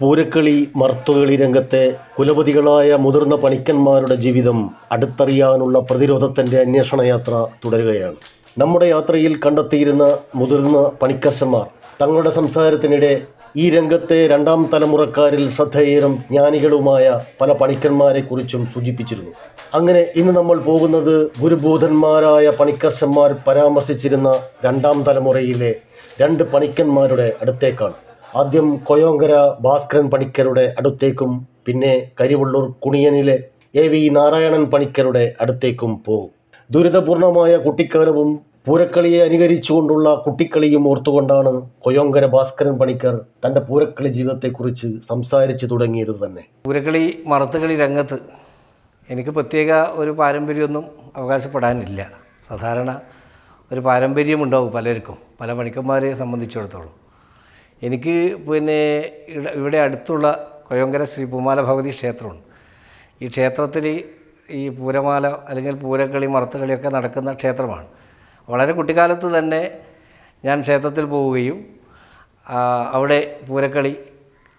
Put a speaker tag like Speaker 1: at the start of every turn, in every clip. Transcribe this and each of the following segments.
Speaker 1: പൂരക്കളി മർത്തുകളി രംഗത്തെ കുലപതികളായ മുതിർന്ന പണിക്കന്മാരുടെ ജീവിതം അടുത്തറിയാനുള്ള പ്രതിരോധത്തിന്റെ അന്വേഷണ യാത്ര തുടരുകയാണ്. നമ്മുടെ യാത്രയിൽ കണ്ടെത്തിയിരുന്ന മുതിർന്ന പണിക്കർഷന്മാർ തങ്ങളുടെ സംസാരത്തിനിടെ ഈ രംഗത്തെ രണ്ടാം തലമുറക്കാരിൽ ശ്രദ്ധേയരും ജ്ഞാനികളുമായ പല പണിക്കന്മാരെക്കുറിച്ചും സൂചിപ്പിച്ചിരുന്നു. അങ്ങനെ ഇന്ന് നമ്മൾ പോകുന്നത് ഗുരുബോധന്മാരായ പണിക്കർഷന്മാർ പരാമർശിച്ചിരുന്ന രണ്ടാം തലമുറയിലെ രണ്ട് പണിക്കന്മാരുടെ അടുത്തേക്കാണ്. ആദ്യം കൊയോങ്കര ഭാസ്കരൻ പണിക്കരുടെ അടുത്തേക്കും പിന്നെ കരിവള്ളൂർ കുണിയനിലെ എ വി നാരായണൻ പണിക്കരുടെ അടുത്തേക്കും പോകും. ദുരിതപൂർണമായ കുട്ടിക്കാലവും പൂരക്കളിയെ അനുകരിച്ചുകൊണ്ടുള്ള കുട്ടിക്കളിയും ഓർത്തുകൊണ്ടാണ് കൊയോങ്കര ഭാസ്കരൻ പണിക്കർ തന്റെ പൂരക്കളി ജീവിതത്തെക്കുറിച്ച് സംസാരിച്ചു തുടങ്ങിയത് തന്നെ.
Speaker 2: പൂരക്കളി മറത്തുകളി രംഗത്ത് എനിക്ക് പ്രത്യേക ഒരു പാരമ്പര്യമൊന്നും അവകാശപ്പെടാനില്ല. സാധാരണ ഒരു പാരമ്പര്യമുണ്ടാവും പലർക്കും പല പണിക്കന്മാരെ സംബന്ധിച്ചിടത്തോളം. എനിക്ക് പിന്നെ ഇവിടെ അടുത്തുള്ള കൊയങ്കര ശ്രീ പൂമാല ഭഗവതി ക്ഷേത്രമുണ്ട്. ഈ ക്ഷേത്രത്തിൽ ഈ പൂരമാല അല്ലെങ്കിൽ പൂരക്കളി മറത്തുകളിയൊക്കെ നടക്കുന്ന ക്ഷേത്രമാണ്. വളരെ കുട്ടിക്കാലത്ത് തന്നെ ഞാൻ ക്ഷേത്രത്തിൽ പോവുകയും അവിടെ പൂരക്കളി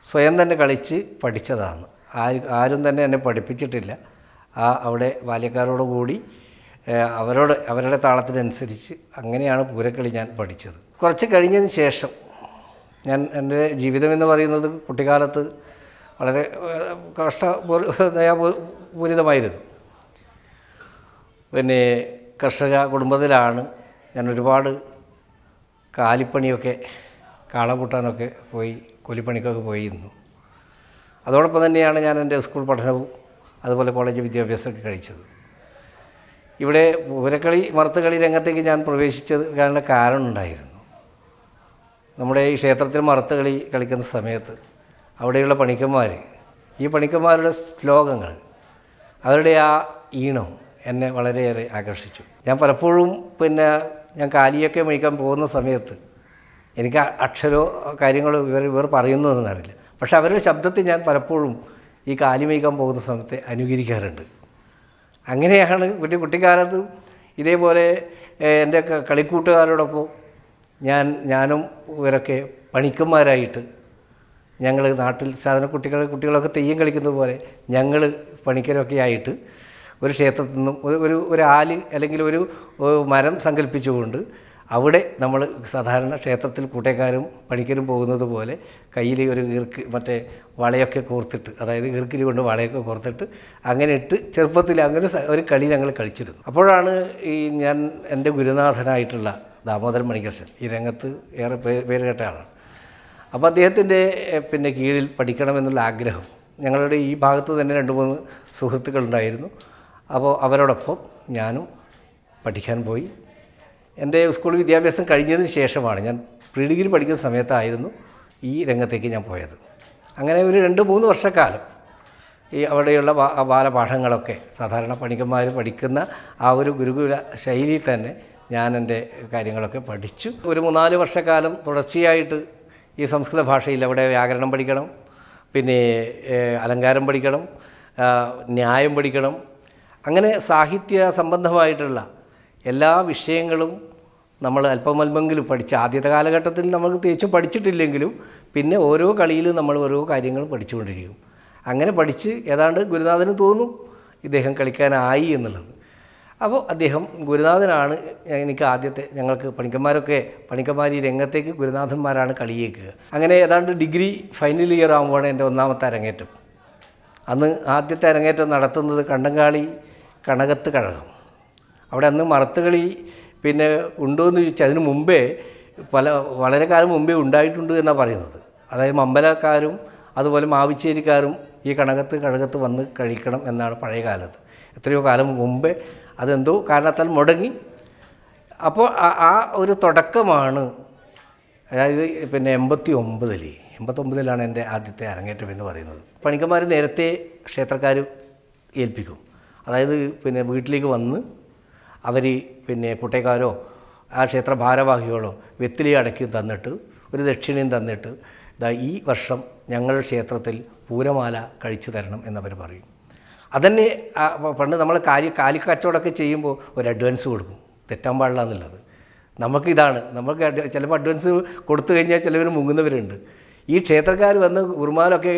Speaker 2: സ്വയം തന്നെ കളിച്ച് പഠിച്ചതാണ്. ആര് ആരും തന്നെ എന്നെ പഠിപ്പിച്ചിട്ടില്ല. ആ അവിടെ ബാല്യക്കാരോട് കൂടി അവരോട് അവരുടെ താളത്തിനനുസരിച്ച് അങ്ങനെയാണ് പൂരക്കളി ഞാൻ പഠിച്ചത്. കുറച്ച് കഴിഞ്ഞതിന് ശേഷം ഞാൻ എന്റെ ജീവിതം എന്ന് പറയുന്നത് കുട്ടിക്കാലത്ത് വളരെ കഷ്ട ദയാപൂരിതമായിരുന്നു. പിന്നെ കർഷക കുടുംബത്തിലാണ് ഞാൻ ഒരുപാട് കാലിപ്പണിയൊക്കെ കാളപൂട്ടാനൊക്കെ പോയി കൂലിപ്പണിക്കൊക്കെ പോയിരുന്നു. അതോടൊപ്പം തന്നെയാണ് ഞാൻ എന്റെ സ്കൂൾ പഠനവും അതുപോലെ കോളേജ് വിദ്യാഭ്യാസമൊക്കെ കഴിച്ചത്. ഇവിടെ പൂരക്കളി മറുത്തുകളി രംഗത്തേക്ക് ഞാൻ പ്രവേശിച്ചത് കാരണം കാരണമുണ്ടായിരുന്നു. നമ്മുടെ ഈ ക്ഷേത്രത്തിൽ മറുത്തുകളി കളിക്കുന്ന സമയത്ത് അവിടെയുള്ള പണിക്കന്മാർ ഈ പണിക്കന്മാരുടെ ശ്ലോകങ്ങൾ അവരുടെ ആ ഈണം എന്നെ വളരെയേറെ ആകർഷിച്ചു. ഞാൻ പലപ്പോഴും പിന്നെ ഞാൻ കാലിയൊക്കെ മേടിക്കാൻ പോകുന്ന സമയത്ത് എനിക്ക് അക്ഷരോ കാര്യങ്ങളോ ഇവർ ഇവർ പറയുന്നതെന്ന് അറിയില്ല. പക്ഷെ അവരുടെ ശബ്ദത്തിൽ ഞാൻ പലപ്പോഴും ഈ കാലി മേയ്ക്കാൻ പോകുന്ന സമയത്ത് അനുകരിക്കാറുണ്ട്. അങ്ങനെയാണ് കുട്ടി കുട്ടിക്കാലത്ത് ഇതേപോലെ എന്റെ കളിക്കൂട്ടുകാരോടൊപ്പം ഞാൻ ഞാനും ഇവരൊക്കെ പണിക്കന്മാരായിട്ട് ഞങ്ങൾ നാട്ടിൽ സാധാരണ കുട്ടികൾ കുട്ടികളൊക്കെ തെയ്യം കളിക്കുന്നത് പോലെ ഞങ്ങൾ പണിക്കരൊക്കെ ആയിട്ട് ഒരു ക്ഷേത്രത്തിൽ നിന്നും ഒരു ഒരു ആൽ അല്ലെങ്കിൽ ഒരു മരം സങ്കല്പിച്ചുകൊണ്ട് അവിടെ നമ്മൾ സാധാരണ ക്ഷേത്രത്തിൽ കൂട്ടേക്കാരും പണിക്കരും പോകുന്നത് പോലെ കയ്യിൽ ഒരു ഈർക്ക് മറ്റേ വളയൊക്കെ കോർത്തിട്ട് അതായത് ഈർക്കിലി കൊണ്ട് വളയൊക്കെ കോർത്തിട്ട് അങ്ങനെ ഇട്ട് ചെറുപ്പത്തിൽ അങ്ങനെ ഒരു കളി ഞങ്ങൾ കളിച്ചിരുന്നു. അപ്പോഴാണ് ഈ ഞാൻ എന്റെ ഗുരുനാഥനായിട്ടുള്ള ദാമോദരൻ മണികൃഷ്ണൻ. ഈ രംഗത്ത് ഏറെ പേര് കേട്ട ആളാണ്. അപ്പോൾ അദ്ദേഹത്തിന്റെ പിന്നെ കീഴിൽ പഠിക്കണമെന്നുള്ള ആഗ്രഹം ഞങ്ങളുടെ ഈ ഭാഗത്ത് തന്നെ രണ്ട് മൂന്ന് സുഹൃത്തുക്കളുണ്ടായിരുന്നു. അപ്പോൾ അവരോടൊപ്പം ഞാനും പഠിക്കാൻ പോയി. എന്റെ സ്കൂൾ വിദ്യാഭ്യാസം കഴിഞ്ഞതിന് ശേഷമാണ് ഞാൻ പ്രീ ഡിഗ്രി പഠിക്കുന്ന സമയത്തായിരുന്നു ഈ രംഗത്തേക്ക് ഞാൻ പോയത്. അങ്ങനെ ഒരു രണ്ട് മൂന്ന് വർഷക്കാലം ഈ അവിടെയുള്ള ബാലപാഠങ്ങളൊക്കെ സാധാരണ പണിക്കന്മാർ പഠിക്കുന്ന ആ ഒരു ഗുരുകുല ശൈലിയിൽ തന്നെ ഞാൻ എന്റെ കാര്യങ്ങളൊക്കെ പഠിച്ചു. ഒരു മൂന്നാൽ വർഷക്കാലം തുടർച്ചയായിട്ട് ഈ സംസ്കൃത ഭാഷയിൽ അവിടെ വ്യാകരണം പഠിക്കണം പിന്നെ അലങ്കാരം പഠിക്കണം ന്യായം പഠിക്കണം. അങ്ങനെ സാഹിത്യ സംബന്ധമായിട്ടുള്ള എല്ലാ വിഷയങ്ങളും നമ്മൾ അല്പമല്പമെങ്കിലും പഠിച്ച് ആദ്യത്തെ കാലഘട്ടത്തിൽ നമ്മൾ തേച്ചും പഠിച്ചിട്ടില്ലെങ്കിലും പിന്നെ ഓരോ കളിയിലും നമ്മൾ ഓരോ കാര്യങ്ങൾ പഠിച്ചുകൊണ്ടിരിക്കും. അങ്ങനെ പഠിച്ച് ഏതാണ്ട് ഗുരുനാഥന് തോന്നും ഇദ്ദേഹം കളിക്കാനായി എന്നുള്ളത്. അപ്പോൾ അദ്ദേഹം ഗുരുനാഥനാണ് എനിക്ക് ആദ്യത്തെ ഞങ്ങൾക്ക് പണിക്കന്മാരൊക്കെ പണിക്കന്മാർ ഈ രംഗത്തേക്ക് ഗുരുനാഥന്മാരാണ് കളിയേക്കുക. അങ്ങനെ ഏതാണ്ട് ഡിഗ്രി ഫൈനൽ ഇയർ ആകുമ്പോഴാണ് എന്റെ ഒന്നാമത്തെ അരങ്ങേറ്റം. അന്ന് ആദ്യത്തെ അരങ്ങേറ്റം നടത്തുന്നത് കണ്ടങ്കാളി കണകത്ത് കഴകം. അവിടെ അന്ന് മറത്തുകളി പിന്നെ ഉണ്ടോ എന്ന് ചോദിച്ചാൽ അതിന് മുമ്പേ പല വളരെ കാലം മുമ്പേ ഉണ്ടായിട്ടുണ്ട് എന്നാണ് പറയുന്നത്. അതായത് മമ്പലക്കാരും അതുപോലെ മാവിച്ചേരിക്കാരും ഈ കണകത്ത് കഴകത്ത് വന്ന് കഴിക്കണം എന്നാണ് പഴയ കാലത്ത് എത്രയോ കാലം മുമ്പേ അതെന്തോ കാരണത്താൽ മുടങ്ങി. അപ്പോൾ ആ- ഒരു തുടക്കമാണ്. അതായത് പിന്നെ എൺപത്തി ഒമ്പതിൽ എൺപത്തൊമ്പതിലാണ് എന്റെ ആദ്യത്തെ അരങ്ങേറ്റം എന്ന് പറയുന്നത്. പണിക്കന്മാർ നേരത്തെ ക്ഷേത്രക്കാർ ഏൽപ്പിക്കും. അതായത് പിന്നെ വീട്ടിലേക്ക് വന്ന് അവർ പിന്നെ കുട്ടേക്കാരോ ആ ക്ഷേത്ര ഭാരവാഹികളോ വെത്തിലി അടയ്ക്കും തന്നിട്ട് ഒരു ദക്ഷിണയും തന്നിട്ട് ഈ വർഷം ഞങ്ങളുടെ ക്ഷേത്രത്തിൽ പൂരമാല കഴിച്ചു തരണം എന്നവർ പറയും. അതന്നെ പണ്ട് നമ്മൾ കാലി കാലിക്കച്ചവടമൊക്കെ ചെയ്യുമ്പോൾ ഒരു അഡ്വാൻസ് കൊടുക്കും. തെറ്റാൻ പാടില്ല എന്നുള്ളത്. നമുക്കിതാണ് നമുക്ക് ചിലപ്പോൾ അഡ്വാൻസ് കൊടുത്തു കഴിഞ്ഞാൽ ചിലവർ മുങ്ങുന്നവരുണ്ട്. ഈ ക്ഷേത്രക്കാർ വന്ന് ഉറുമാലൊക്കെ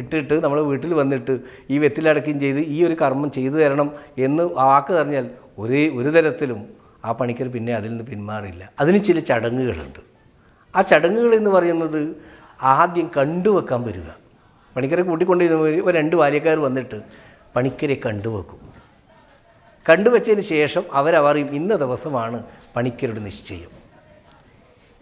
Speaker 2: ഇട്ടിട്ട് നമ്മൾ വീട്ടിൽ വന്നിട്ട് ഈ വെത്തിലടക്കുകയും ചെയ്ത് ഈ ഒരു കർമ്മം ചെയ്തു തരണം എന്ന് വാക്ക് പറഞ്ഞാൽ ഒരേ ഒരു തരത്തിലും ആ പണിക്കർ പിന്നെ അതിൽ നിന്ന് പിന്മാറില്ല. അതിന് ചില ചടങ്ങുകളുണ്ട്. ആ ചടങ്ങുകൾ എന്ന് പറയുന്നത് ആദ്യം കണ്ടുവെക്കാൻ വരിക. പണിക്കരെ കൂട്ടിക്കൊണ്ടിരുന്ന ഒരു രണ്ട് ബാല്യക്കാർ വന്നിട്ട് പണിക്കരെ കണ്ടുവെക്കും കണ്ടുവച്ചതിന് ശേഷം അവരവറിയും ഇന്ന ദിവസമാണ് പണിക്കരുടെ നിശ്ചയം.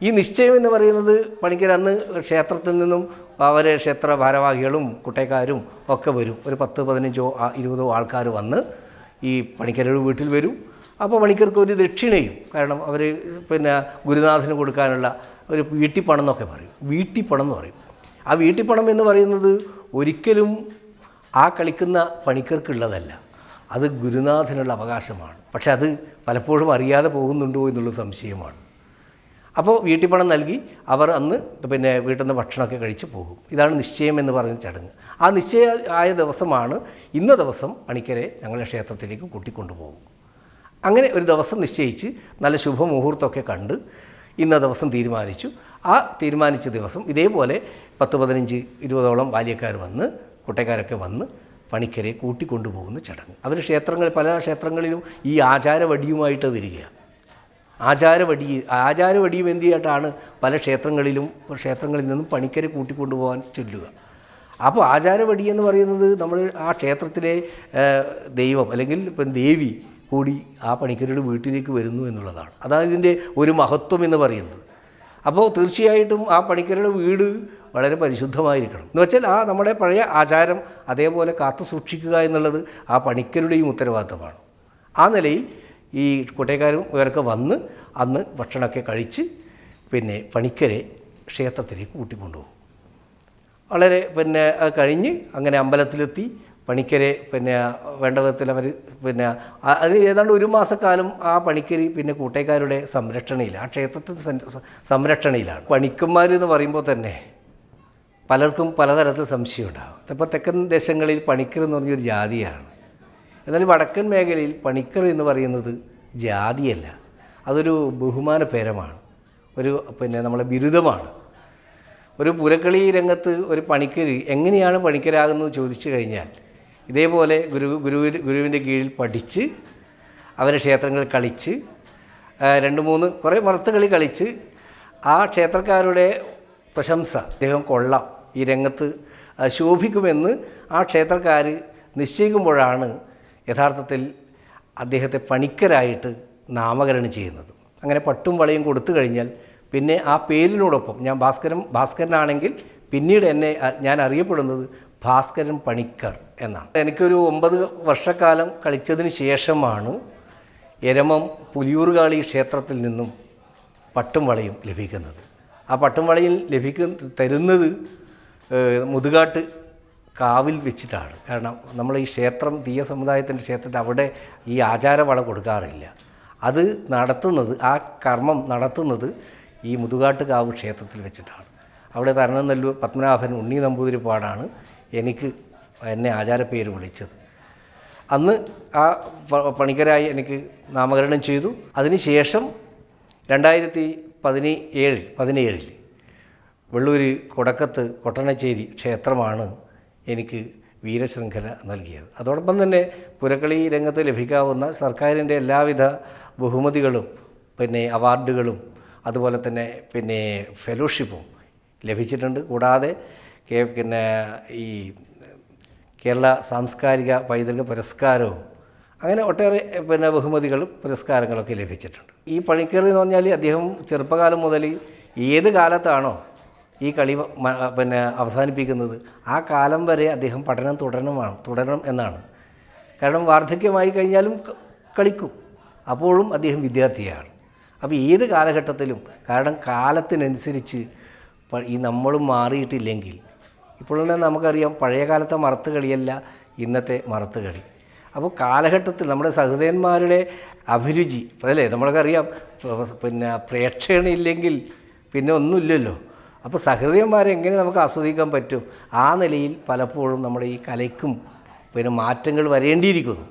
Speaker 2: ഈ നിശ്ചയം എന്ന് പറയുന്നത് പണിക്കർ അന്ന് ക്ഷേത്രത്തിൽ നിന്നും അവരെ ക്ഷേത്ര ഭാരവാഹികളും കുട്ടേക്കാരും ഒക്കെ വരും. ഒരു പത്ത് പതിനഞ്ചോ ഇരുപതോ ആൾക്കാർ വന്ന് ഈ പണിക്കരുടെ വീട്ടിൽ വരും. അപ്പോൾ പണിക്കർക്ക് ഒരു ദക്ഷിണയും കാരണം അവർ പിന്നെ ഗുരുനാഥന് കൊടുക്കാനുള്ള ഒരു വീട്ടിപ്പണം എന്നൊക്കെ പറയും. വീട്ടിപ്പണം എന്ന് പറയും. ആ വീട്ടിപ്പണം എന്ന് പറയുന്നത് ഒരിക്കലും ആ കളിക്കുന്ന പണിക്കർക്കുള്ളതല്ല. അത് ഗുരുനാഥനുള്ള അവകാശമാണ്. പക്ഷെ അത് പലപ്പോഴും അറിയാതെ പോകുന്നുണ്ടോ എന്നുള്ള സംശയമാണ്. അപ്പോൾ വീട്ടിപ്പണം നൽകി അവർ അന്ന് പിന്നെ വീട്ടിൽ നിന്ന് ഭക്ഷണമൊക്കെ കഴിച്ച് പോകും. ഇതാണ് നിശ്ചയം എന്ന് പറയുന്ന ചടങ്ങ്. ആ നിശ്ചയ ആയ ദിവസമാണ് ഇന്ന ദിവസം പണിക്കരെ ഞങ്ങളുടെ ക്ഷേത്രത്തിലേക്ക് കൂട്ടിക്കൊണ്ടുപോകും. അങ്ങനെ ഒരു ദിവസം നിശ്ചയിച്ച് നല്ല ശുഭമുഹൂർത്തമൊക്കെ കണ്ട് ഇന്ന ദിവസം തീരുമാനിച്ചു. ആ തീരുമാനിച്ച ദിവസം ഇതേപോലെ പത്ത് പതിനഞ്ച് ഇരുപതോളം ബാല്യക്കാർ വന്ന് കുട്ടക്കാരൊക്കെ വന്ന് പണിക്കരെ കൂട്ടിക്കൊണ്ടുപോകുന്ന ചടങ്ങ്. അവർ ക്ഷേത്രങ്ങൾ പല ക്ഷേത്രങ്ങളിലും ഈ ആചാരവടിയുമായിട്ട് വരികയാണ് ആചാരവടി ആചാരവടിയും എന്ത് ചെയ്തിട്ടാണ് പല ക്ഷേത്രങ്ങളിലും ക്ഷേത്രങ്ങളിൽ നിന്നും പണിക്കരെ കൂട്ടിക്കൊണ്ടുപോകാൻ ചൊല്ലുക. അപ്പോൾ ആചാരവടി എന്ന് പറയുന്നത് നമ്മൾ ആ ക്ഷേത്രത്തിലെ ദൈവം അല്ലെങ്കിൽ ഇപ്പം ദേവി കൂടി ആ പണിക്കരുടെ വീട്ടിലേക്ക് വരുന്നു എന്നുള്ളതാണ്. അതാണ് ഇതിന്റെ ഒരു മഹത്വം എന്ന് പറയുന്നത്. അപ്പോൾ തീർച്ചയായിട്ടും ആ പണിക്കരുടെ വീട് വളരെ പരിശുദ്ധമായിരിക്കണം. എന്ന് വെച്ചാൽ ആ നമ്മുടെ പഴയ ആചാരം അതേപോലെ കാത്തു സൂക്ഷിക്കുക എന്നുള്ളത് ആ പണിക്കരുടെയും ഉത്തരവാദിത്തമാണ്. ആ നിലയിൽ ഈ കോട്ടയക്കാരും ഇവരൊക്കെ വന്ന് അന്ന് ഭക്ഷണമൊക്കെ കഴിച്ച് പിന്നെ പണിക്കരെ ക്ഷേത്രത്തിലേക്ക് കൂട്ടിക്കൊണ്ടുപോകും വളരെ പിന്നെ കഴിഞ്ഞ് അങ്ങനെ അമ്പലത്തിലെത്തി പണിക്കരെ പിന്നെ വേണ്ട വിധത്തിൽ അവർ പിന്നെ അത് ഏതാണ്ട് ഒരു മാസക്കാലം ആ പണിക്കരി പിന്നെ കൂട്ടേക്കാരുടെ സംരക്ഷണയിൽ ആ ക്ഷേത്രത്തിന്റെ സംരക്ഷണയിലാണ്. പണിക്കന്മാർ എന്ന് പറയുമ്പോൾ തന്നെ പലർക്കും പലതരത്തിൽ സംശയം ഉണ്ടാകും ഇപ്പോൾ തെക്കൻ ദേശങ്ങളിൽ പണിക്കർ എന്ന് പറഞ്ഞൊരു ജാതിയാണ്. എന്നാൽ വടക്കൻ മേഖലയിൽ പണിക്കർ എന്ന് പറയുന്നത് ജാതിയല്ല. അതൊരു ബഹുമാന പേരമാണ്. ഒരു പിന്നെ നമ്മളെ ബിരുദമാണ്. ഒരു പുരക്കളി രംഗത്ത് ഒരു പണിക്കര് എങ്ങനെയാണ് പണിക്കരാകുന്നത് ചോദിച്ചു കഴിഞ്ഞാൽ ഇതേപോലെ ഗുരു ഗുരു ഗുരുവിന്റെ കീഴിൽ പഠിച്ച് അവരെ ക്ഷേത്രങ്ങളിൽ കളിച്ച് രണ്ട് മൂന്ന് കുറേ മറുത്ത് കളി കളിച്ച് ആ ക്ഷേത്രക്കാരുടെ പ്രശംസ അദ്ദേഹം കൊള്ളാം ഈ രംഗത്ത് ശോഭിക്കുമെന്ന് ആ ക്ഷേത്രക്കാർ നിശ്ചയിക്കുമ്പോഴാണ് യഥാർത്ഥത്തിൽ അദ്ദേഹത്തെ പണിക്കരായിട്ട് നാമകരണം ചെയ്യുന്നത്. അങ്ങനെ പട്ടും വളയും കൊടുത്തു കഴിഞ്ഞാൽ പിന്നെ ആ പേരിനോടൊപ്പം ഞാൻ ഭാസ്കരൻ ഭാസ്കരനാണെങ്കിൽ പിന്നീട് എന്നെ ഞാൻ അറിയപ്പെടുന്നത് ഭാസ്കരൻ പണിക്കർ. എന്നാണ്. എനിക്കൊരു ഒമ്പത് വർഷക്കാലം കളിച്ചതിന് ശേഷമാണ് എരമം പുലിയൂർകാളി ക്ഷേത്രത്തിൽ നിന്നും പട്ടും വളയും ലഭിക്കുന്നത്. ആ പട്ടും വളയിൽ ലഭിക്കുന്ന തരുന്നത് മുതുകാട്ട് കാവിൽ വെച്ചിട്ടാണ്. കാരണം നമ്മൾ ഈ ക്ഷേത്രം തീയ സമുദായത്തിന്റെ ക്ഷേത്രത്തിൽ അവിടെ ഈ ആചാരവള കൊടുക്കാറില്ല. അത് നടത്തുന്നത് ആ കർമ്മം നടത്തുന്നത് ഈ മുതുകാട്ട് കാവ് ക്ഷേത്രത്തിൽ വെച്ചിട്ടാണ്. അവിടെ തരണനെല്ലൂർ പത്മനാഭൻ ഉണ്ണി നമ്പൂതിരിപ്പാടാണ് എനിക്ക് എന്നെ ആചാരപ്പേര് വിളിച്ചത്. അന്ന് ആ പണിക്കരായി എനിക്ക് നാമകരണം ചെയ്തു. അതിനുശേഷം രണ്ടായിരത്തി പതിനേ ഏഴിൽ പതിനേഴിൽ വെള്ളൂർ കൊടക്കത്ത് കൊട്ടണച്ചേരി ക്ഷേത്രമാണ് എനിക്ക് വീരശൃംഖല നൽകിയത്. അതോടൊപ്പം തന്നെ പുരക്കളി രംഗത്ത് ലഭിക്കാവുന്ന സർക്കാരിന്റെ എല്ലാവിധ ബഹുമതികളും പിന്നെ അവാർഡുകളും അതുപോലെ തന്നെ പിന്നെ ഫെലോഷിപ്പും ലഭിച്ചിട്ടുണ്ട്. കൂടാതെ പിന്നെ ഈ കേരള സാംസ്കാരിക പൈതൃക പുരസ്കാരവും അങ്ങനെ ഒട്ടേറെ പിന്നെ ബഹുമതികളും പുരസ്കാരങ്ങളൊക്കെ ലഭിച്ചിട്ടുണ്ട്. ഈ പണിക്കറി എന്ന് പറഞ്ഞാൽ അദ്ദേഹം ചെറുപ്പകാലം മുതൽ ഏത് കാലത്താണോ ഈ കളി പിന്നെ അവസാനിപ്പിക്കുന്നത് ആ കാലം വരെ അദ്ദേഹം പഠനം തുടരണമാണ് തുടരണം എന്നാണ്. കാരണം വാർദ്ധക്യമായി കഴിഞ്ഞാലും കളിക്കും. അപ്പോഴും അദ്ദേഹം വിദ്യാർത്ഥിയാണ്. അപ്പോൾ ഏത് കാലഘട്ടത്തിലും കാരണം കാലത്തിനനുസരിച്ച് ഈ നമ്മളും മാറിയിട്ടില്ലെങ്കിൽ തന്നെ നമുക്കറിയാം പഴയ കാലത്തെ മറത്ത് കളിയല്ല ഇന്നത്തെ മറത്ത് കളി. അപ്പോൾ കാലഘട്ടത്തിൽ നമ്മുടെ സഹൃദയന്മാരുടെ അഭിരുചി അതല്ലേ? അറിയാം പിന്നെ പ്രേക്ഷകണില്ലെങ്കിൽ പിന്നെ ഒന്നുമില്ലല്ലോ. അപ്പോൾ സഹൃദയന്മാരെ എങ്ങനെ നമുക്ക് ആസ്വദിക്കാൻ പറ്റും? ആ നിലയിൽ പലപ്പോഴും നമ്മുടെ ഈ കലയ്ക്കും പിന്നെ മാറ്റങ്ങൾ വരേണ്ടിയിരിക്കുന്നു.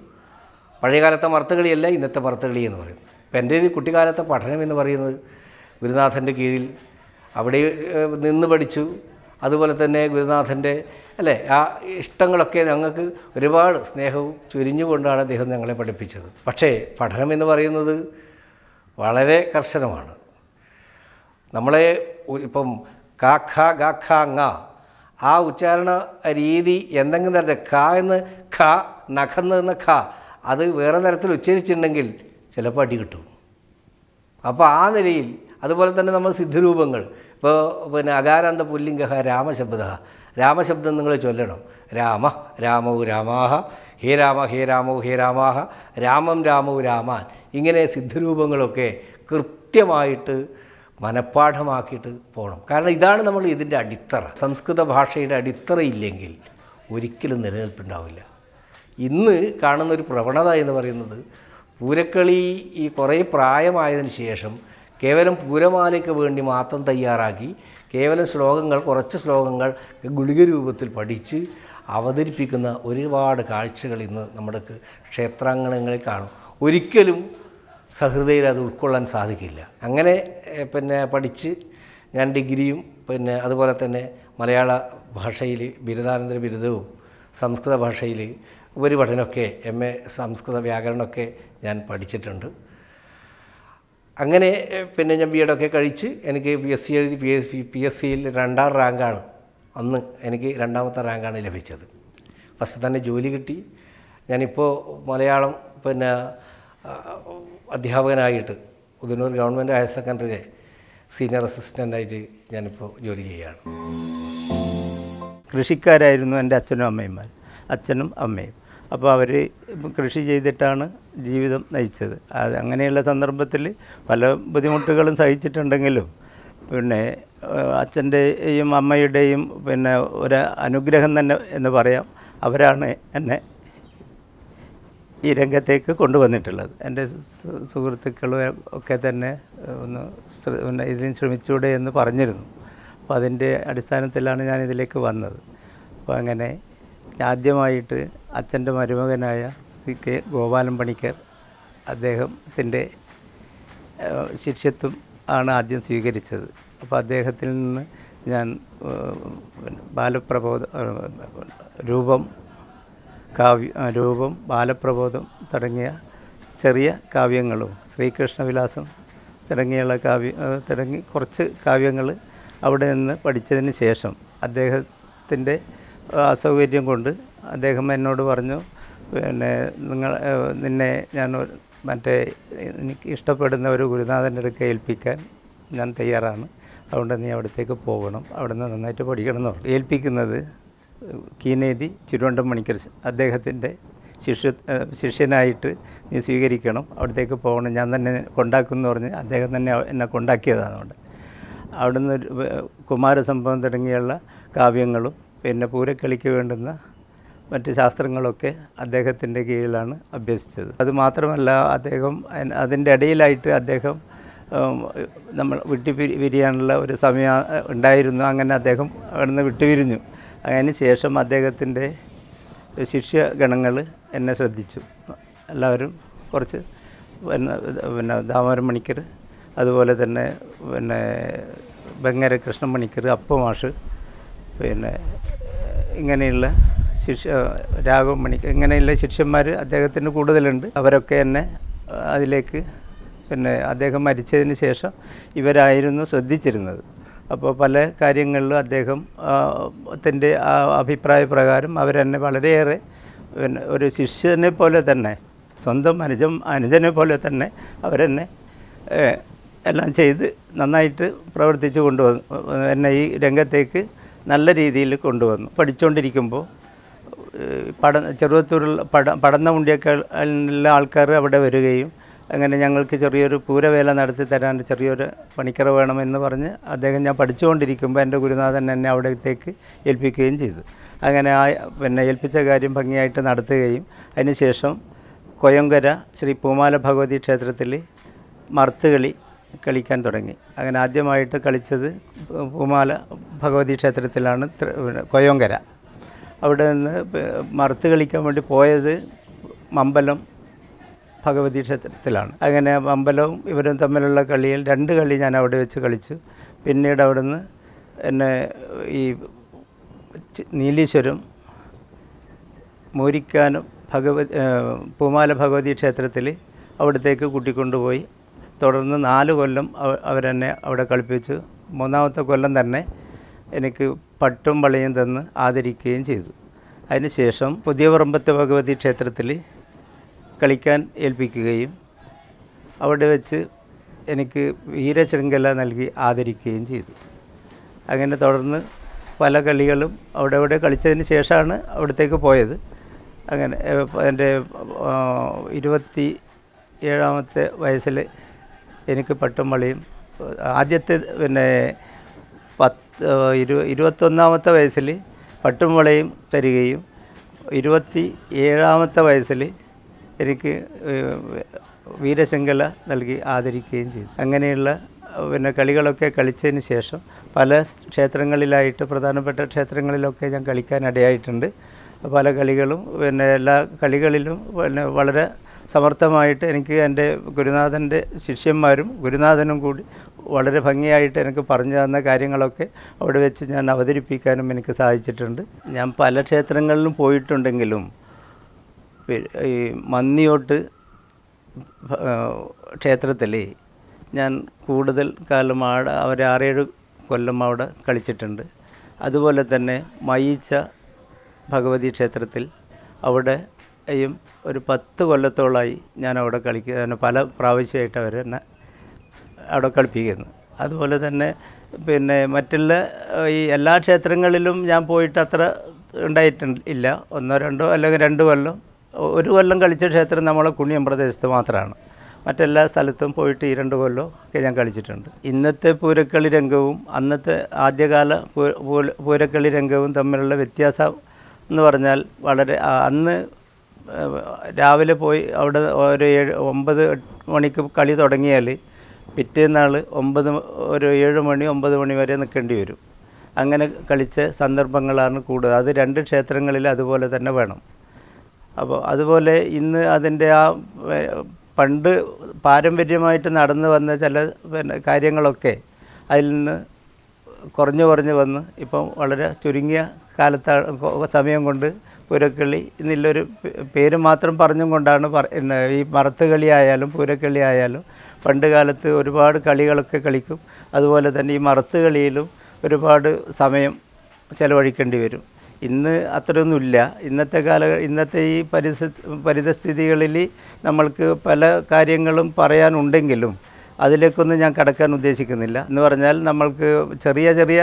Speaker 2: പഴയകാലത്തെ മർത്തകളിയല്ല ഇന്നത്തെ മർത്തകളി എന്ന് പറയുന്നത്. ഇപ്പം എന്റെ ഒരു കുട്ടിക്കാലത്തെ പഠനം എന്ന് പറയുന്നത് ഗുരുനാഥന്റെ കീഴിൽ അവിടെ നിന്ന് പഠിച്ചു. അതുപോലെ തന്നെ ഗുരുനാഥന്റെ അല്ലേ? ആ ഇഷ്ടങ്ങളൊക്കെ ഞങ്ങൾക്ക് ഒരുപാട് സ്നേഹവും ചുരിഞ്ഞുകൊണ്ടാണ് അദ്ദേഹം ഞങ്ങളെ പഠിപ്പിച്ചത്. പക്ഷേ പഠനം എന്ന് പറയുന്നത് വളരെ കർശനമാണ്. നമ്മളെ ഇപ്പം കാഖ ഖ ഗ ഖ ങ ആ ഉച്ചാരണ രീതി എന്തെങ്കിലും തരത്തിൽ ഖ എന്ന് ഖ നഖന്ന് എന്ന ഖ അത് വേറെ തരത്തിൽ ഉച്ചരിച്ചിട്ടുണ്ടെങ്കിൽ ചിലപ്പോൾ അടി കിട്ടും. അപ്പോൾ ആ നിലയിൽ അതുപോലെ തന്നെ നമ്മൾ സിദ്ധരൂപങ്ങൾ ഇപ്പോൾ പിന്നെ അകാരാന്ത പുല്ലിംഗ രാമശബ്ദ. രാമശബ്ദം നിങ്ങൾ ചൊല്ലണം. രാമ രാമവും രാമാഹ ഹേ രാമ ഹേ രാമവും ഹേ രാമാഹ രാമം രാമവും രാമാൻ. ഇങ്ങനെ സിദ്ധരൂപങ്ങളൊക്കെ കൃത്യമായിട്ട് മനഃപ്പാഠമാക്കിയിട്ട് പോകണം. കാരണം ഇതാണ് നമ്മൾ ഇതിന്റെ അടിത്തറ. സംസ്കൃത ഭാഷയുടെ അടിത്തറ ഇല്ലെങ്കിൽ ഒരിക്കലും നിലനിൽപ്പുണ്ടാവില്ല. ഇന്ന് കാണുന്ന ഒരു പ്രവണത എന്ന് പറയുന്നത് പൂരക്കളി ഈ കുറേ പ്രായമായതിനു ശേഷം കേവലം പൂരമാലയ്ക്ക് വേണ്ടി മാത്രം തയ്യാറാക്കി കേവലം ശ്ലോകങ്ങൾ കുറച്ച് ശ്ലോകങ്ങൾ ഗുളിക രൂപത്തിൽ പഠിച്ച് അവതരിപ്പിക്കുന്ന ഒരുപാട് കാഴ്ചകൾ ഇന്ന് നമ്മുടെ ക്ഷേത്രാങ്കണങ്ങളിൽ കാണും. ഒരിക്കലും സഹൃദയിൽ അത് ഉൾക്കൊള്ളാൻ സാധിക്കില്ല. അങ്ങനെ പിന്നെ പഠിച്ച് ഞാൻ ഡിഗ്രിയും പിന്നെ അതുപോലെ തന്നെ മലയാള ഭാഷയിൽ ബിരുദാനന്തര ബിരുദവും സംസ്കൃത ഭാഷയിൽ ഉപരിപഠനമൊക്കെ എം. എ. സംസ്കൃത വ്യാകരണമൊക്കെ ഞാൻ പഠിച്ചിട്ടുണ്ട്. അങ്ങനെ പിന്നെ ഞാൻ ബി എഡൊക്കെ കഴിച്ച് എനിക്ക് പി എസ് സി എഴുതി പി എസ് പി എസ് സിയിൽ രണ്ടാം റാങ്കാണ് അന്ന് എനിക്ക് രണ്ടാമത്തെ റാങ്കാണ് ലഭിച്ചത്. ഫസ്റ്റ് തന്നെ ജോലി കിട്ടി. ഞാനിപ്പോൾ മലയാളം പിന്നെ അധ്യാപകനായിട്ട് Udinur government higher secondary senior അസിസ്റ്റന്റായിട്ട് ഞാനിപ്പോൾ ജോലി ചെയ്യുകയാണ്.
Speaker 3: കൃഷിക്കാരായിരുന്നു എന്റെ അച്ഛനും അമ്മയുമാർ. അച്ഛനും അമ്മയും. അപ്പോൾ അവർ കൃഷി ചെയ്തിട്ടാണ് ജീവിതം നയിച്ചത്. അത് അങ്ങനെയുള്ള സന്ദർഭത്തിൽ പല ബുദ്ധിമുട്ടുകളും സഹിച്ചിട്ടുണ്ടെങ്കിലും പിന്നെ അച്ഛന്റെയും അമ്മയുടെയും പിന്നെ ഒരു അനുഗ്രഹം തന്നെ എന്ന് പറയാം. അവരാണ് എന്നെ ഈ രംഗത്തേക്ക് കൊണ്ടുവന്നിട്ടുള്ളത്. എന്റെ സുഹൃത്തുക്കളും ഒക്കെ തന്നെ ഒന്ന് പിന്നെ ഇതിന് ശ്രമിച്ചൂടെ എന്ന് പറഞ്ഞിരുന്നു. അപ്പോൾ അതിന്റെ അടിസ്ഥാനത്തിലാണ് ഞാൻ ഇതിലേക്ക് വന്നത്. അപ്പോൾ അങ്ങനെ ആദ്യമായിട്ട് അച്ഛന്റെ മരുമകനായ സി കെ ഗോപാലൻ പണിക്കർ അദ്ദേഹത്തിന്റെ ശിഷ്യത്വം ആണ് ആദ്യം സ്വീകരിച്ചത്. അപ്പോൾ അദ്ദേഹത്തിൽ നിന്ന് ഞാൻ ബാലപ്രബോധ രൂപം കാവ്യ രൂപം ബാലപ്രബോധം തുടങ്ങിയ ചെറിയ കാവ്യങ്ങളും ശ്രീകൃഷ്ണവിലാസം തുടങ്ങിയുള്ള കാവ്യ തുടങ്ങി കുറച്ച് കാവ്യങ്ങൾ അവിടെ നിന്ന് പഠിച്ചതിന് ശേഷം അദ്ദേഹത്തിന്റെ അസൗകര്യം കൊണ്ട് അദ്ദേഹം എന്നോട് പറഞ്ഞു പിന്നെ നിങ്ങൾ നിന്നെ ഞാൻ മറ്റേ എനിക്ക് ഇഷ്ടപ്പെടുന്ന ഒരു ഗുരുനാഥന്റെ അടുക്ക ഏൽപ്പിക്കാൻ ഞാൻ തയ്യാറാണ്. അതുകൊണ്ട് നീ അവിടത്തേക്ക് പോകണം. അവിടെ നിന്ന് നന്നായിട്ട് പഠിക്കണം എന്ന് ഏൽപ്പിക്കുന്നത് കീനേരി ചുരുവണ്ടം മണിക്കർ അദ്ദേഹത്തിന്റെ ശിഷ്യ ശിഷ്യനായിട്ട് നീ സ്വീകരിക്കണം. അവിടത്തേക്ക് പോകണം. ഞാൻ തന്നെ കൊണ്ടാക്കുമെന്ന് പറഞ്ഞ് അദ്ദേഹം തന്നെ എന്നെ കൊണ്ടാക്കിയതാണ് അവിടെ. അവിടുന്ന് കുമാരസംഭവം തുടങ്ങിയുള്ള കാവ്യങ്ങളും പിന്നെ പൂരക്കളിക്ക് വേണ്ടുന്ന മറ്റ് ശാസ്ത്രങ്ങളൊക്കെ അദ്ദേഹത്തിന്റെ കീഴിലാണ് അഭ്യസിച്ചത്. അതുമാത്രമല്ല അദ്ദേഹം അതിന്റെ ഇടയിലായിട്ട് അദ്ദേഹം നമ്മൾ വിട്ടു പിരി പിരിയാനുള്ള ഒരു സമയം ഉണ്ടായിരുന്നു. അങ്ങനെ അദ്ദേഹം അവിടുന്ന് വിട്ടുപിരിഞ്ഞു അതിന് ശേഷം അദ്ദേഹത്തിന്റെ ശിഷ്യഗണങ്ങൾ എന്നെ ശ്രദ്ധിച്ചു. എല്ലാവരും കുറച്ച് പിന്നെ പിന്നെ മണിക്കർ അതുപോലെ തന്നെ പിന്നെ ബംഗര കൃഷ്ണമണിക്കർ അപ്പമാഷ് പിന്നെ ഇങ്ങനെയുള്ള ശിഷ്യ രാഘവൻ മണിക്ക്. ഇങ്ങനെയുള്ള ശിഷ്യന്മാർ അദ്ദേഹത്തിന് കൂടുതലുണ്ട്. അവരൊക്കെ എന്നെ അതിലേക്ക് പിന്നെ അദ്ദേഹം മരിച്ചതിന് ശേഷം ഇവരായിരുന്നു ശ്രദ്ധിച്ചിരുന്നത്. അപ്പോൾ പല കാര്യങ്ങളിലും അദ്ദേഹം തന്റെ ആ അഭിപ്രായ പ്രകാരം അവരെന്നെ വളരെയേറെ പിന്നെ ഒരു ശിഷ്യനെ പോലെ തന്നെ സ്വന്തം അനുജം അനുജനെ പോലെ തന്നെ അവരെന്നെ എല്ലാം ചെയ്ത് നന്നായിട്ട് പ്രവർത്തിച്ച് കൊണ്ടുവന്നു എന്നെ ഈ രംഗത്തേക്ക് നല്ല രീതിയിൽ കൊണ്ടുവന്നു. പഠിച്ചുകൊണ്ടിരിക്കുമ്പോൾ ഏഹ് ചെറുവത്തൂരിൽ പട പഠ പഠന മുണ്ടിയേക്കാളുള്ള ആൾക്കാർ അവിടെ വരികയും അങ്ങനെ ഞങ്ങൾക്ക് ചെറിയൊരു പൂരവേല നടത്തി തരാൻ ചെറിയൊരു പണിക്കറ വേണമെന്ന് പറഞ്ഞ് അദ്ദേഹം ഞാൻ പഠിച്ചുകൊണ്ടിരിക്കുമ്പോൾ എന്റെ ഗുരുനാഥൻ എന്നെ അവിടത്തേക്ക് ഏൽപ്പിക്കുകയും ചെയ്തു. അങ്ങനെ ആ പിന്നെ ഏൽപ്പിച്ച കാര്യം ഭംഗിയായിട്ട് നടത്തുകയും അതിനുശേഷം കൊയങ്കര ശ്രീ പൂമാല ഭഗവതി ക്ഷേത്രത്തിൽ മർത്തുകളി കളിക്കാൻ തുടങ്ങി. അങ്ങനെ ആദ്യമായിട്ട് കളിച്ചത് പൂമാല ഭഗവതി ക്ഷേത്രത്തിലാണ് കൊയോങ്കര. അവിടെ നിന്ന് മറുത്ത് കളിക്കാൻ വേണ്ടി പോയത് മമ്പലം ഭഗവതി ക്ഷേത്രത്തിലാണ്. അങ്ങനെ മമ്പലവും ഇവരും തമ്മിലുള്ള കളിയിൽ രണ്ട് കളി ഞാൻ അവിടെ വെച്ച് കളിച്ചു. പിന്നീട് അവിടുന്ന് എന്നെ ഈ നീലീശ്വരം മോരിക്കാനും ഭഗവതി പൂമാല ഭഗവതി ക്ഷേത്രത്തിൽ അവിടത്തേക്ക് കൂട്ടിക്കൊണ്ടുപോയി. തുടർന്ന് നാല് കൊല്ലം അവ- അവരെന്നെ അവിടെ കളിപ്പിച്ചു. മൂന്നാമത്തെ കൊല്ലം തന്നെ എനിക്ക് പട്ടും വളയും തന്ന് ആദരിക്കുകയും ചെയ്തു. അതിനുശേഷം പുതിയ പറമ്പത്തെ ഭഗവതി ക്ഷേത്രത്തിൽ കളിക്കാൻ ഏൽപ്പിക്കുകയും അവിടെ വെച്ച് എനിക്ക് വീരശൃംഖല നൽകി ആദരിക്കുകയും ചെയ്തു. അങ്ങനെ തുടർന്ന് പല കളികളും അവിടെ അവിടെ കളിച്ചതിന് ശേഷമാണ് അവിടത്തേക്ക് പോയത്. അങ്ങനെ എന്റെ ഇരുപത്തി ഏഴാമത്തെ വയസ്സിൽ എനിക്ക് പട്ടും വളയും ആദ്യത്തെ പിന്നെ പത്ത് ഇരു ഇരുപത്തൊന്നാമത്തെ വയസ്സിൽ പട്ടുമുളയും തരികയും ഇരുപത്തി ഏഴാമത്തെ വയസ്സിൽ എനിക്ക് വീരശൃംഖല നൽകി ആദരിക്കുകയും ചെയ്തു. അങ്ങനെയുള്ള പിന്നെ കളികളൊക്കെ കളിച്ചതിന് ശേഷം പല ക്ഷേത്രങ്ങളിലായിട്ട് പ്രധാനപ്പെട്ട ക്ഷേത്രങ്ങളിലൊക്കെ ഞാൻ കളിക്കാനിടയായിട്ടുണ്ട് പല കളികളും പിന്നെ എല്ലാ കളികളിലും പിന്നെ വളരെ സമർത്ഥമായിട്ട് എനിക്ക് എന്റെ ഗുരുനാഥന്റെ ശിഷ്യന്മാരും ഗുരുനാഥനും കൂടി വളരെ ഭംഗിയായിട്ട് എനിക്ക് പറഞ്ഞു തന്ന കാര്യങ്ങളൊക്കെ അവിടെ വെച്ച് ഞാൻ അവതരിപ്പിക്കാനും എനിക്ക് സാധിച്ചിട്ടുണ്ട്. ഞാൻ പല ക്ഷേത്രങ്ങളിലും പോയിട്ടുണ്ടെങ്കിലും ഈ മന്നിയോട്ട് ക്ഷേത്രത്തിൽ ഞാൻ കൂടുതൽ കാലം അവിടെ അവർ ആറേഴ് കൊല്ലം അവിടെ കളിച്ചിട്ടുണ്ട്. അതുപോലെ തന്നെ മയിച്ച ഭഗവതി ക്ഷേത്രത്തിൽ അവിടെയും ഒരു പത്ത് കൊല്ലത്തോളമായി ഞാൻ അവിടെ കളിക്കുക പല പ്രാവശ്യമായിട്ട് അവർ അവിടെ കളിപ്പിക്കുന്നു. അതുപോലെ തന്നെ പിന്നെ മറ്റുള്ള ഈ എല്ലാ ക്ഷേത്രങ്ങളിലും ഞാൻ പോയിട്ട് അത്ര ഉണ്ടായിട്ടില്ല ഒന്നോ രണ്ടോ അല്ലെങ്കിൽ രണ്ട് കൊല്ലം. ഒരു കൊല്ലം കളിച്ച ക്ഷേത്രം നമ്മളെ കുണിയം പ്രദേശത്ത് മാത്രമാണ്. മറ്റെല്ലാ സ്ഥലത്തും പോയിട്ട് ഈ രണ്ട് കൊല്ലം ഒക്കെ ഞാൻ കളിച്ചിട്ടുണ്ട്. ഇന്നത്തെ പൂരക്കളി രംഗവും അന്നത്തെ ആദ്യകാല പൂരക്കളി രംഗവും തമ്മിലുള്ള വ്യത്യാസം എന്ന് പറഞ്ഞാൽ വളരെ അന്ന് രാവിലെ പോയി അവിടെ ഒരു ഏഴ് ഒമ്പത് മണിക്ക് കളി തുടങ്ങിയാൽ പിറ്റേന്നാൾ ഒമ്പത് ഒരു ഏഴ് മണി ഒമ്പത് മണി വരെ നിൽക്കേണ്ടി വരും. അങ്ങനെ കളിച്ച സന്ദർഭങ്ങളാണ് കൂടുതൽ. അത് രണ്ട് ക്ഷേത്രങ്ങളിൽ അതുപോലെ തന്നെ വേണം. അപ്പോൾ അതുപോലെ ഇന്ന് അതിന്റെ ആ പണ്ട് പാരമ്പര്യമായിട്ട് നടന്നു വന്ന ചില പിന്നെ കാര്യങ്ങളൊക്കെ അതിൽ നിന്ന് കുറഞ്ഞു കുറഞ്ഞു വന്ന് ഇപ്പം വളരെ ചുരുങ്ങിയ കാലത്താണ് സമയം കൊണ്ട് പൂരക്കളി എന്നുള്ളൊരു പേര് മാത്രം പറഞ്ഞും കൊണ്ടാണ് ഈ മറത്തുകളി ആയാലും പൂരക്കളി ആയാലും പണ്ട് കാലത്ത് ഒരുപാട് കളികളൊക്കെ കളിക്കും. അതുപോലെ തന്നെ ഈ മറത്ത് കളിയിലും ഒരുപാട് സമയം ചിലവഴിക്കേണ്ടി വരും. ഇന്ന് അത്രയൊന്നുമില്ല. ഇന്നത്തെ കാല ഇന്നത്തെ ഈ പരിസ്ഥ പരിതസ്ഥിതികളിൽ നമ്മൾക്ക് പല കാര്യങ്ങളും പറയാനുണ്ടെങ്കിലും അതിലേക്കൊന്നും ഞാൻ കടക്കാൻ ഉദ്ദേശിക്കുന്നില്ല. എന്ന് പറഞ്ഞാൽ നമ്മൾക്ക് ചെറിയ ചെറിയ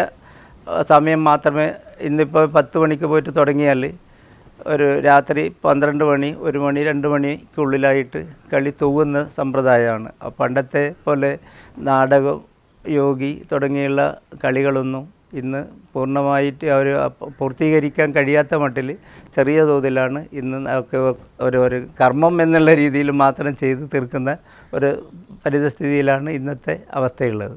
Speaker 3: സമയം മാത്രമേ ഇന്നിപ്പോൾ പത്ത് മണിക്ക് പോയിട്ട് തുടങ്ങിയാൽ ഒരു രാത്രി പന്ത്രണ്ട് മണി ഒരു മണി രണ്ട് മണിക്കുള്ളിലായിട്ട് കളി തൂവുന്ന സമ്പ്രദായമാണ്. പണ്ടത്തെ പോലെ നാടകം യോഗി തുടങ്ങിയുള്ള കളികളൊന്നും ഇന്ന് പൂർണമായിട്ട് അവർ പൂർത്തീകരിക്കാൻ കഴിയാത്ത മട്ടിൽ ചെറിയ തോതിലാണ് ഇന്ന് ഒക്കെ ഒരു ഒരു കർമ്മം എന്നുള്ള രീതിയിൽ മാത്രം ചെയ്ത് തീർക്കുന്ന ഒരു പരിതസ്ഥിതിയിലാണ് ഇന്നത്തെ അവസ്ഥയുള്ളത്.